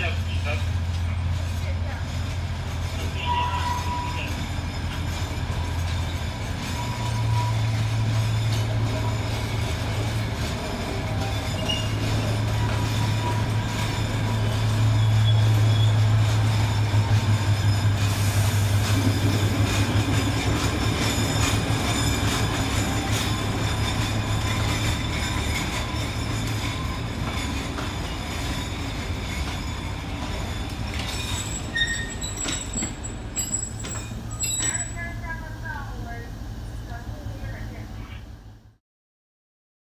Jabłki, tak?